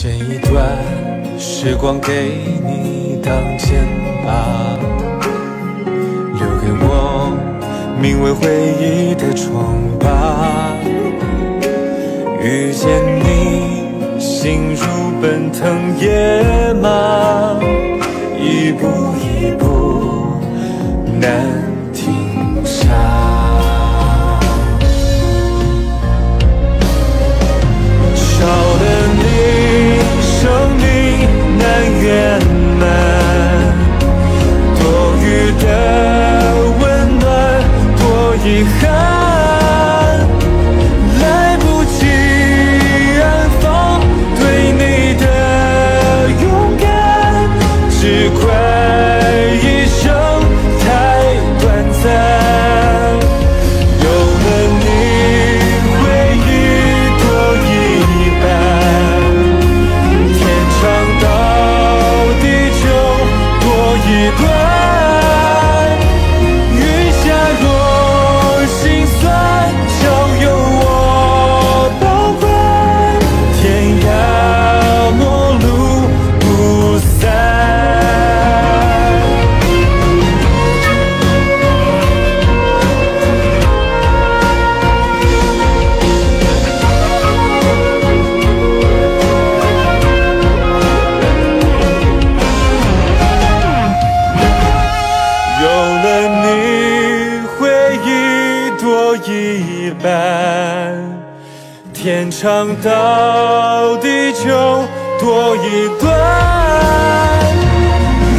剪一段时光给你当肩膀，留给我名为回忆的疮疤。遇见你，心如奔腾野马，一步一步难你和有了你，回忆多一半，天长到地久多一段。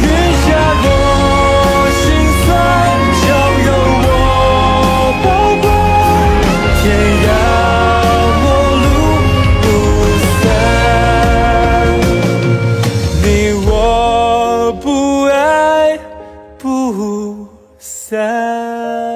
雨下若心酸，就由我保管。天涯陌路不散，你我不 sad.